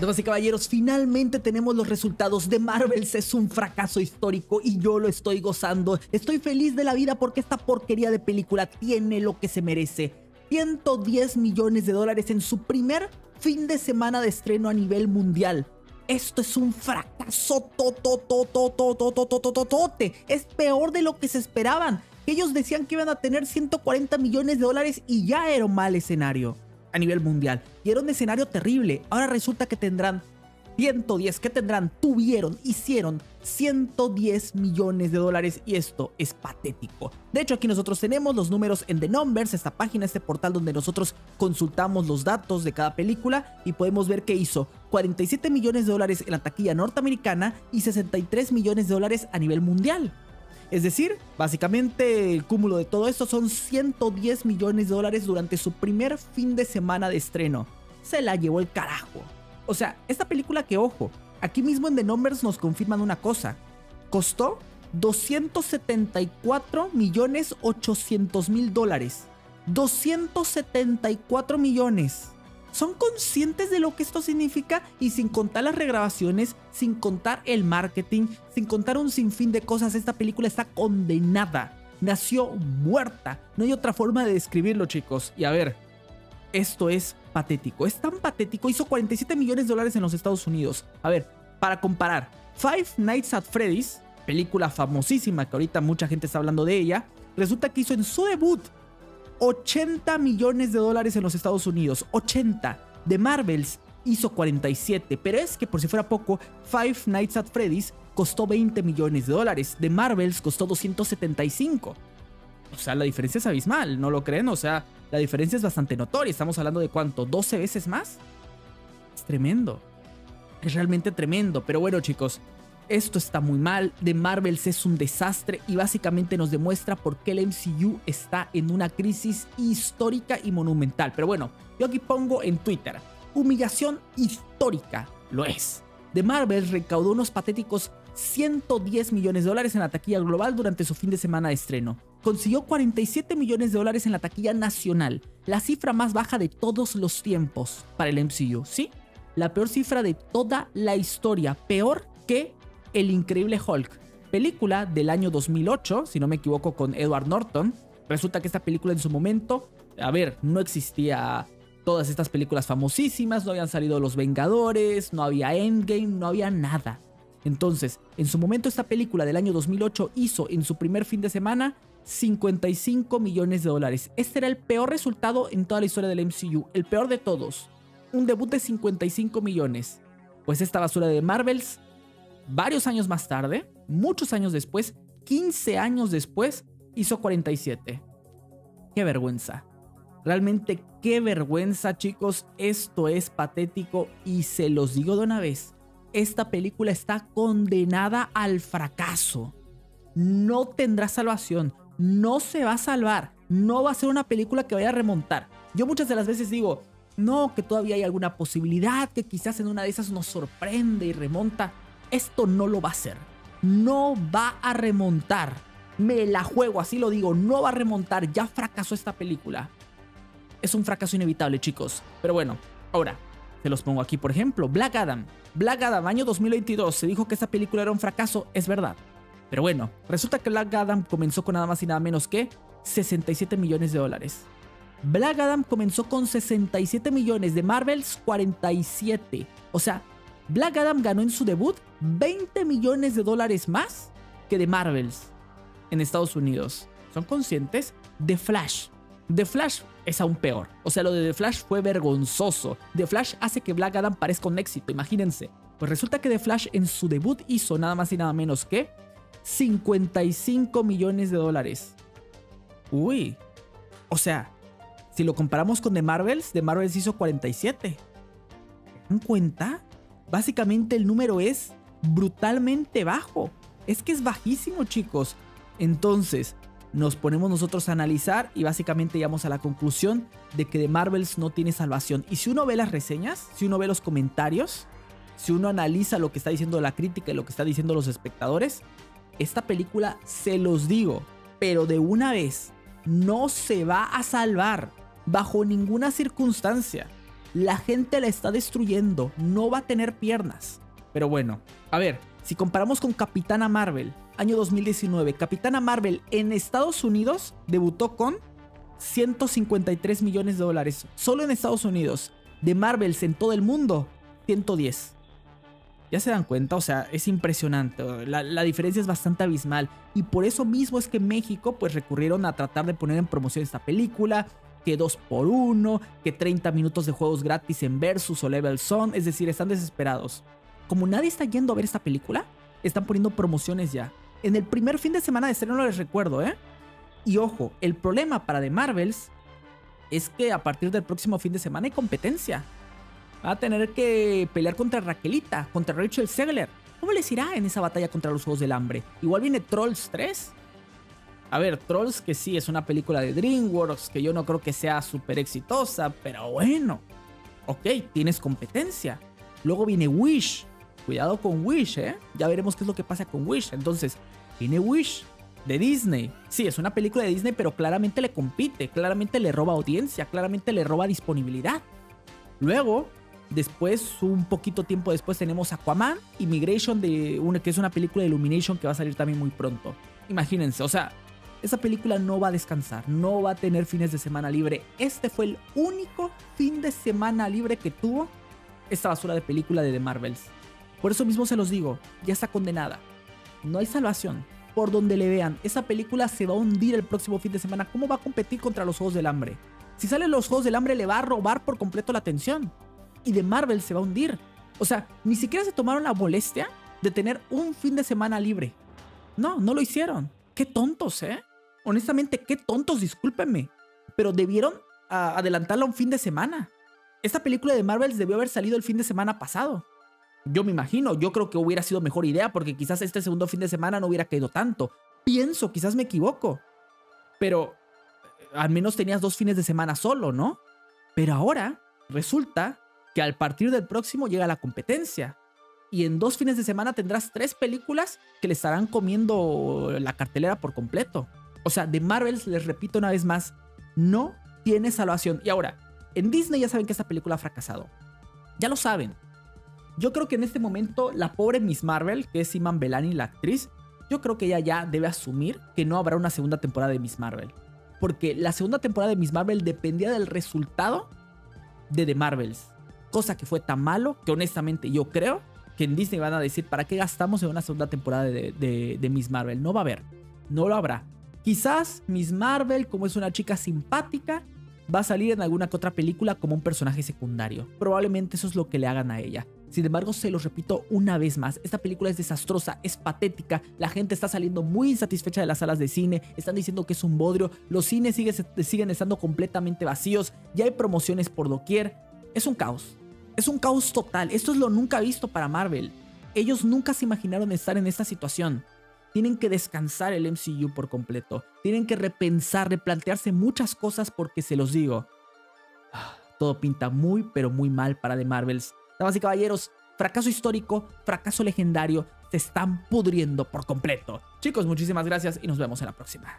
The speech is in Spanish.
Damas y caballeros, finalmente tenemos los resultados de Marvels. Es un fracaso histórico y yo lo estoy gozando. Estoy feliz de la vida porque esta porquería de película tiene lo que se merece. 110 millones de dólares en su primer fin de semana de estreno a nivel mundial. Esto es un fracaso tototototototototote. Es peor de lo que se esperaban. Ellos decían que iban a tener 140 millones de dólares y ya era un mal escenario a nivel mundial. Y era un escenario terrible. Ahora resulta que tendrán 110, que tendrán, tuvieron, hicieron 110 millones de dólares y esto es patético. De hecho aquí nosotros tenemos los números en The Numbers, esta página, este portal donde nosotros consultamos los datos de cada película y podemos ver que hizo 47 millones de dólares en la taquilla norteamericana y 63 millones de dólares a nivel mundial. Es decir, básicamente el cúmulo de todo esto son 110 millones de dólares durante su primer fin de semana de estreno. Se la llevó el carajo. O sea, esta película que ojo, aquí mismo en The Numbers nos confirman una cosa. Costó 274 millones 800 mil dólares. 274 millones son conscientes de lo que esto significa y sin contar las regrabaciones, sin contar el marketing, sin contar un sinfín de cosas, esta película está condenada. Nació muerta. No hay otra forma de describirlo, chicos. Y a ver, esto es patético. Es tan patético. Hizo 47 millones de dólares en los Estados Unidos. A ver, para comparar, Five Nights at Freddy's, película famosísima que ahorita mucha gente está hablando de ella, resulta que hizo en su debut 80 millones de dólares en los Estados Unidos. 80. De Marvels hizo 47. Pero es que por si fuera poco, Five Nights at Freddy's costó 20 millones de dólares. De Marvels costó 275. O sea, la diferencia es abismal, ¿no lo creen? O sea, la diferencia es bastante notoria. Estamos hablando de cuánto, 12 veces más. Es tremendo. Es realmente tremendo. Pero bueno, chicos, esto está muy mal, The Marvels es un desastre y básicamente nos demuestra por qué el MCU está en una crisis histórica y monumental. Pero bueno, yo aquí pongo en Twitter, humillación histórica, lo es. The Marvels recaudó unos patéticos 110 millones de dólares en la taquilla global durante su fin de semana de estreno. Consiguió 47 millones de dólares en la taquilla nacional, la cifra más baja de todos los tiempos para el MCU, ¿sí? La peor cifra de toda la historia, peor que el Increíble Hulk, película del año 2008, si no me equivoco, con Edward Norton. Resulta que esta película en su momento, a ver, no existía todas estas películas famosísimas, no habían salido Los Vengadores, no había Endgame, no había nada. Entonces, en su momento esta película del año 2008 hizo en su primer fin de semana 55 millones de dólares. Este era el peor resultado en toda la historia del MCU, el peor de todos. Un debut de 55 millones. Pues esta basura de Marvels Varios años más tarde, muchos años después, 15 años después, hizo 47. Qué vergüenza. Realmente qué vergüenza chicos, esto es patético y se los digo de una vez, esta película está condenada al fracaso. No tendrá salvación, no se va a salvar, no va a ser una película que vaya a remontar. Yo muchas de las veces digo, no, que todavía hay alguna posibilidad, que quizás en una de esas nos sorprende y remonta. Esto no lo va a hacer. No va a remontar. Me la juego, así lo digo. No va a remontar. Ya fracasó esta película. Es un fracaso inevitable, chicos. Pero bueno, ahora, se los pongo aquí, por ejemplo, Black Adam. Black Adam, año 2022, se dijo que esta película era un fracaso, es verdad. Pero bueno, resulta que Black Adam comenzó con nada más y nada menos que 67 millones de dólares. Black Adam comenzó con 67 millones de Marvels 47. O sea, Black Adam ganó en su debut 20 millones de dólares más que de Marvels en Estados Unidos. ¿Son conscientes? The Flash. The Flash es aún peor. O sea, lo de The Flash fue vergonzoso. The Flash hace que Black Adam parezca un éxito, imagínense. Pues resulta que The Flash en su debut hizo nada más y nada menos que 55 millones de dólares. Uy. O sea, si lo comparamos con The Marvels, The Marvels hizo 47. ¿Dan cuenta? Básicamente el número es brutalmente bajo. Es que es bajísimo, chicos. Entonces, nos ponemos nosotros a analizar y básicamente llegamos a la conclusión de que The Marvels no tiene salvación. Y si uno ve las reseñas, si uno ve los comentarios, si uno analiza lo que está diciendo la crítica y lo que está diciendo los espectadores, esta película, se los digo, pero de una vez, no se va a salvar bajo ninguna circunstancia. La gente la está destruyendo, no va a tener piernas. Pero bueno, a ver, si comparamos con Capitana Marvel, año 2019, Capitana Marvel en Estados Unidos debutó con 153 millones de dólares. Solo en Estados Unidos. De Marvels en todo el mundo, 110. Ya se dan cuenta, o sea, es impresionante. La, diferencia es bastante abismal. Y por eso mismo es que México, pues recurrieron a tratar de poner en promoción esta película. Que 2 por 1 que 30 minutos de juegos gratis en Versus o Level Son. Es decir, están desesperados. Como nadie está yendo a ver esta película, están poniendo promociones ya. En el primer fin de semana de estreno les recuerdo, ¿eh? Y ojo, el problema para The Marvels es que a partir del próximo fin de semana hay competencia. Va a tener que pelear contra Raquelita, contra Rachel Segler. ¿Cómo les irá en esa batalla contra los Juegos del Hambre? Igual viene Trolls 3. A ver, Trolls que sí es una película de DreamWorks, que yo no creo que sea súper exitosa, pero bueno. Ok, tienes competencia. Luego viene Wish. Cuidado con Wish, ¿eh? Ya veremos qué es lo que pasa con Wish. Entonces, viene Wish de Disney. Sí, es una película de Disney, pero claramente le compite, claramente le roba audiencia, claramente le roba disponibilidad. Luego, después, un poquito tiempo después, tenemos Aquaman, Immigration, de una, que es una película de Illumination que va a salir también muy pronto. Imagínense, o sea, esa película no va a descansar, no va a tener fines de semana libre. Este fue el único fin de semana libre que tuvo esta basura de película de The Marvels. Por eso mismo se los digo, ya está condenada. No hay salvación por donde le vean, esa película se va a hundir el próximo fin de semana. ¿Cómo va a competir contra los Juegos del Hambre? Si salen los Juegos del Hambre le va a robar por completo la atención. Y de Marvel se va a hundir. O sea, ni siquiera se tomaron la molestia de tener un fin de semana libre. No, no lo hicieron. Qué tontos, ¿eh? Honestamente, qué tontos, discúlpenme. Pero debieron ah, adelantarla un fin de semana. Esta película de Marvel debió haber salido el fin de semana pasado. Yo me imagino, yo creo que hubiera sido mejor idea porque quizás este segundo fin de semana no hubiera caído tanto. Pienso, quizás me equivoco. Pero eh, al menos tenías dos fines de semana solo, ¿no? Pero ahora resulta que al partir del próximo llega la competencia. Y en dos fines de semana tendrás tres películas que le estarán comiendo la cartelera por completo. O sea, de Marvels, les repito una vez más, no tiene salvación. Y ahora, en Disney ya saben que esta película ha fracasado. Ya lo saben. Yo creo que en este momento la pobre Miss Marvel, que es Iman Belani, la actriz, yo creo que ella ya debe asumir que no habrá una segunda temporada de Miss Marvel. Porque la segunda temporada de Miss Marvel dependía del resultado de The Marvels. Cosa que fue tan malo que honestamente yo creo que en Disney van a decir, ¿para qué gastamos en una segunda temporada de, de Miss Marvel? No va a haber, no lo habrá. Quizás Miss Marvel, como es una chica simpática, va a salir en alguna que otra película como un personaje secundario. Probablemente eso es lo que le hagan a ella. Sin embargo, se los repito una vez más, esta película es desastrosa, es patética, la gente está saliendo muy insatisfecha de las salas de cine, están diciendo que es un bodrio, los cines siguen, estando completamente vacíos, ya hay promociones por doquier, es un caos, es un caos total, esto es lo nunca visto para Marvel, ellos nunca se imaginaron estar en esta situación. Tienen que descansar el MCU por completo. Tienen que repensar, replantearse muchas cosas porque se los digo. Ah, todo pinta muy, pero muy mal para The Marvels. Damas y caballeros, fracaso histórico, fracaso legendario, se están pudriendo por completo. Chicos, muchísimas gracias y nos vemos en la próxima.